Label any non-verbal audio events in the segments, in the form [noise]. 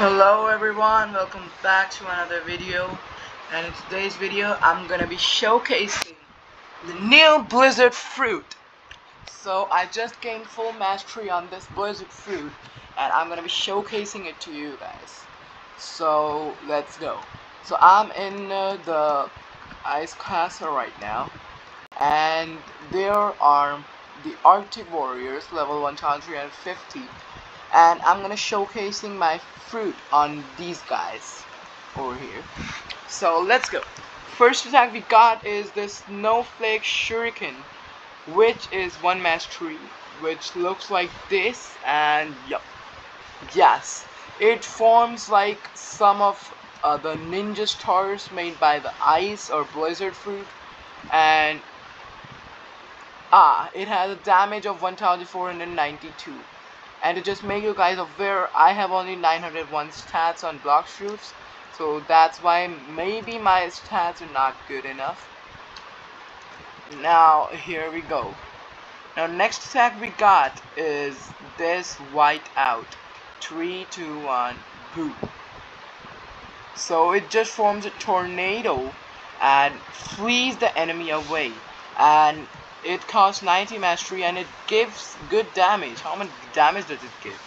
Hello everyone, welcome back to another video and in today's video I'm gonna be showcasing the new Blizzard Fruit. So I just gained full mastery on this Blizzard Fruit and I'm gonna be showcasing it to you guys. So let's go. So I'm in uh, the Ice Castle right now and there are the Arctic Warriors level 1350 and I'm gonna showcasing my fruit on these guys over here. So let's go. First attack we got is this snowflake shuriken which is one mastery which looks like this and yep yes it forms like some of uh, the ninja stars made by the ice or blizzard fruit. And ah it has a damage of 1492 and to just make you guys aware I have only 901 stats on Blox Fruits so that's why maybe my stats are not good enough. Now here we go. Now next attack we got is this white out 3 2 1 boo so it just forms a tornado and flees the enemy away. And it costs 90 mastery and it gives good damage. How much damage does it give?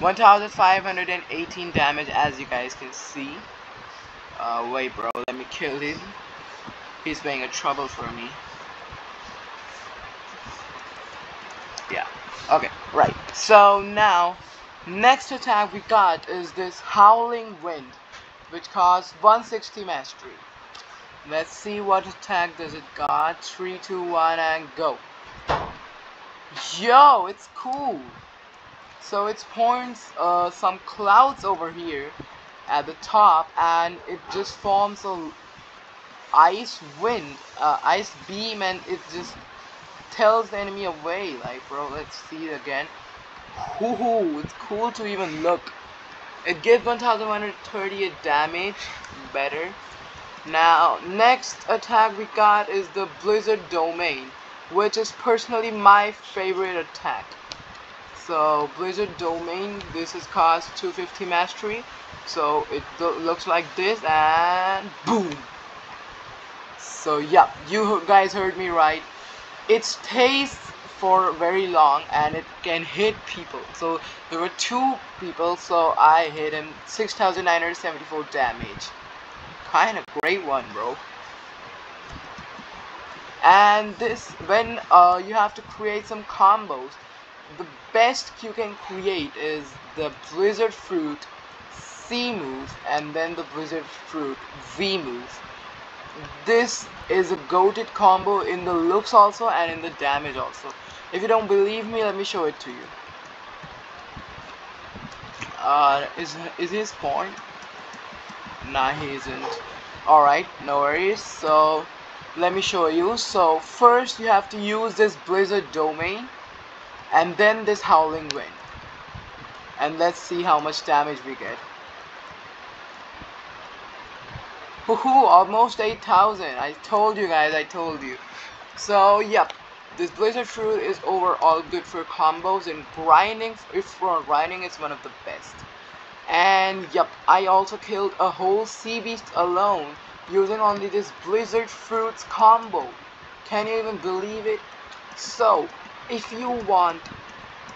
1518 damage as you guys can see. Uh, wait bro, let me kill him. He's being a trouble for me. Yeah, okay, right. So now, next attack we got is this Howling Wind, which costs 160 mastery. Let's see what attack does it got. 3, 2, 1, and go. Yo, it's cool. So it points uh, some clouds over here at the top and it just forms a ice wind, uh, ice beam and it just tells the enemy away. Like, bro, let's see it again. Ooh, it's cool to even look. It gives 1138 damage, better. Now, next attack we got is the Blizzard Domain, which is personally my favorite attack. So, Blizzard Domain, this is cost 250 mastery. So, it looks like this, and boom! So, yeah, you guys heard me right. It stays for very long and it can hit people. So, there were two people, so I hit him 6,974 damage kind of great one, bro. And this, when uh, you have to create some combos, the best you can create is the Blizzard Fruit C move and then the Blizzard Fruit V move. This is a goated combo in the looks also and in the damage also. If you don't believe me, let me show it to you. Uh, is is his point? Nah, he isn't. Alright, no worries. So, let me show you. So, first you have to use this Blizzard Domain. And then this Howling Wind. And let's see how much damage we get. Woohoo, almost 8,000. I told you guys, I told you. So, yep. This Blizzard Fruit is overall good for combos and grinding. If for grinding, it's one of the best. And yep, I also killed a whole sea beast alone using only this blizzard fruits combo. Can you even believe it? So, if you want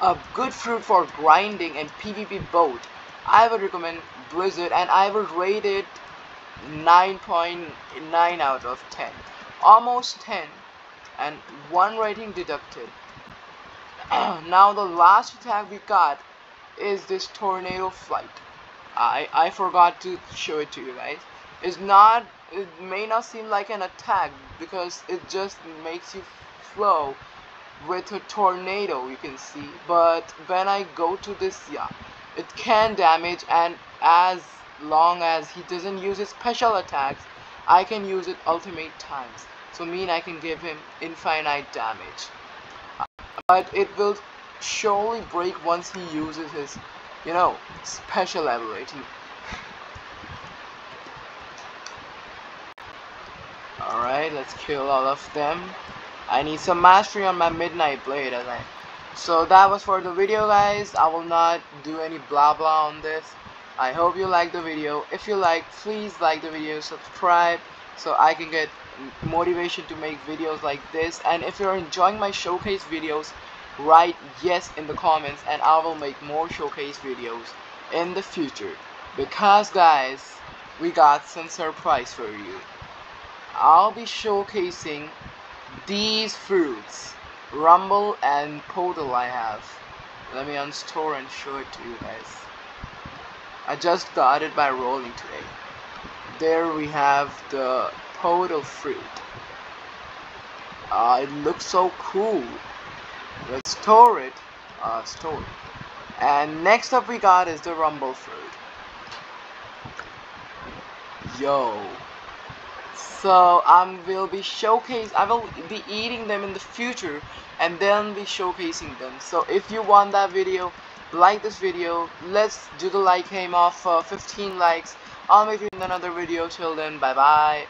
a good fruit for grinding and PvP both, I would recommend Blizzard and I would rate it 9.9 .9 out of 10. Almost 10 and one rating deducted. [clears throat] now the last attack we got is this tornado flight. I I forgot to show it to you guys. It's not. It may not seem like an attack because it just makes you flow with a tornado. You can see, but when I go to this, yeah, it can damage, and as long as he doesn't use his special attacks, I can use it ultimate times. So mean I can give him infinite damage. But it will surely break once he uses his, you know, special ability. Alright, let's kill all of them. I need some mastery on my Midnight Blade as I so that was for the video guys. I will not do any blah blah on this. I hope you like the video. If you like please like the video subscribe so I can get motivation to make videos like this. And if you're enjoying my showcase videos write yes in the comments and I will make more showcase videos in the future. Because guys we got some surprise for you. I'll be showcasing these fruits rumble and portal I have. Let me unstore and show it to you guys. I just got it by rolling today. There we have the portal fruit. Uh, it looks so cool let's store it uh, store it. And next up we got is the rumble fruit. Yo. So I um, will be showcase I will be eating them in the future and then be showcasing them. So if you want that video like this video let's do the like aim off uh, 15 likes. I'll make you another video. Till then bye bye